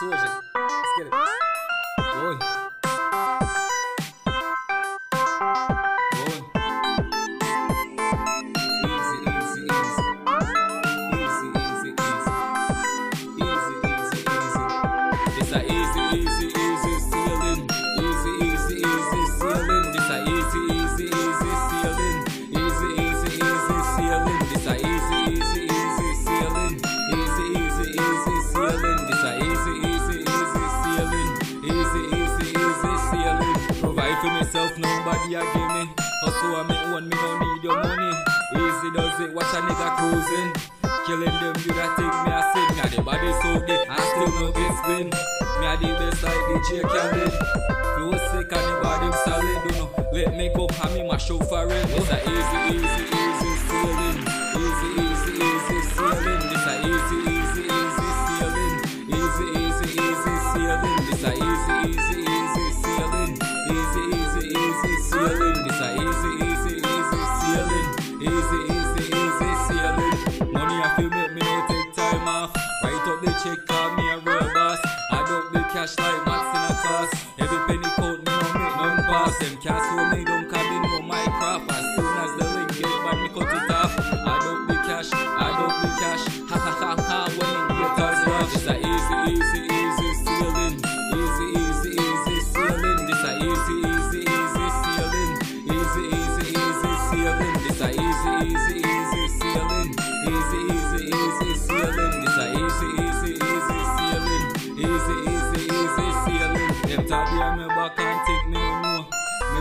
soldier. Let's get it. For myself, nobody a give me. Hustle I me own, me no need your money. Easy does it, watch a nigga cruising. Killing them, you that think me a sin. A the body so dead, I still no get spin. Me a the best like DJ Khaled. Flow sick and the body solid, you know. Let me go, and me my out for it. It's a easy, easy, Easy, easy, easy sailing. Money I feel make me no take time off. Write up the check, call me a real boss. I don't be cash like max in a cost. Every penny count, me no make none pass. Them can't me down, cause me know my craft.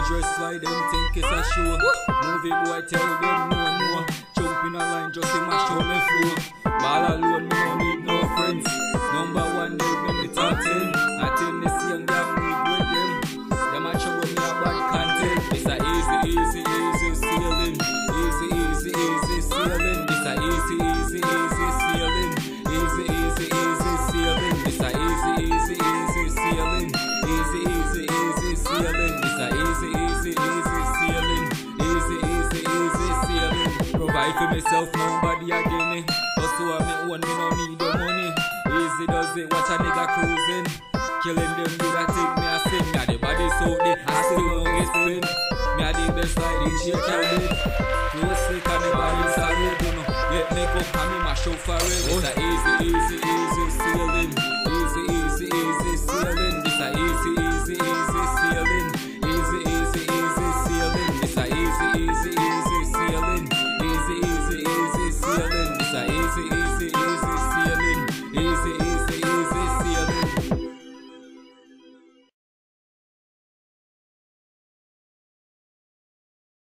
Dress like them think it's a show. Movie boy tell them no no. Jump in a line just to mash up me flow. Ball alone myself, nobody a give me. Hustle on me own, me no need your money. Easy does it, watch a nigga cruising. Killing them, do that thing, me a sin. A the body so dead, I still no get spin. Me a the best like DJ Khaled. Flow sick and the body solid, you know. Let me go, and me mash out for it. It's a easy, easy, easy.